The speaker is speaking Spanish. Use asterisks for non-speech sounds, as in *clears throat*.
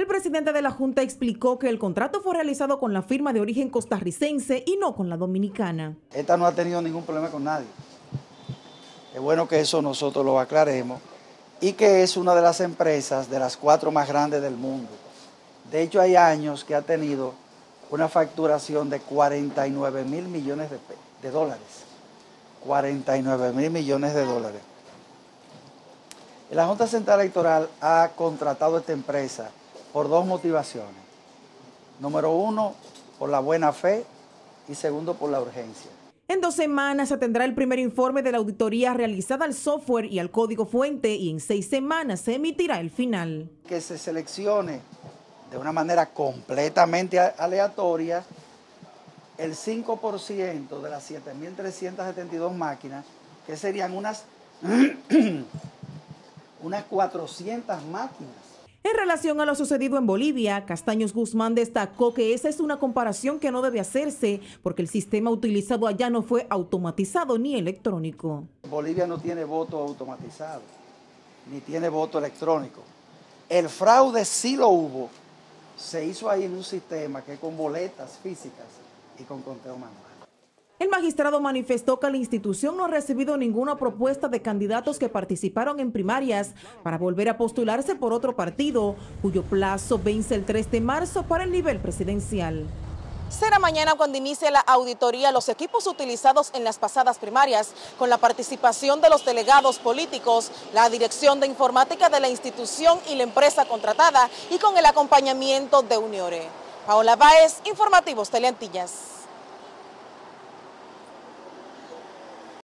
El presidente de la Junta explicó que el contrato fue realizado con la firma de origen costarricense y no con la dominicana. Esta no ha tenido ningún problema con nadie. Es bueno que eso nosotros lo aclaremos y que es una de las empresas de las cuatro más grandes del mundo. De hecho, hay años que ha tenido una facturación de 49 mil millones de, dólares. 49 mil millones de dólares. La Junta Central Electoral ha contratado esta empresa por dos motivaciones. Número uno, por la buena fe y segundo, por la urgencia. En dos semanas se tendrá el primer informe de la auditoría realizada al software y al código fuente y en seis semanas se emitirá el final. Que se seleccione de una manera completamente aleatoria el 5% de las 7.372 máquinas, que serían unas, *clears throat* unas 400 máquinas en relación a lo sucedido en Bolivia, Castaños Guzmán destacó que esa es una comparación que no debe hacerse porque el sistema utilizado allá no fue automatizado ni electrónico. Bolivia no tiene voto automatizado, ni tiene voto electrónico. El fraude sí lo hubo, se hizo ahí en un sistema que con boletas físicas y con conteo manual. El magistrado manifestó que la institución no ha recibido ninguna propuesta de candidatos que participaron en primarias para volver a postularse por otro partido, cuyo plazo vence el 3 de marzo para el nivel presidencial. Será mañana cuando inicie la auditoría los equipos utilizados en las pasadas primarias, con la participación de los delegados políticos, la dirección de informática de la institución y la empresa contratada y con el acompañamiento de Uniore. Paola Báez, Informativos Teleantillas.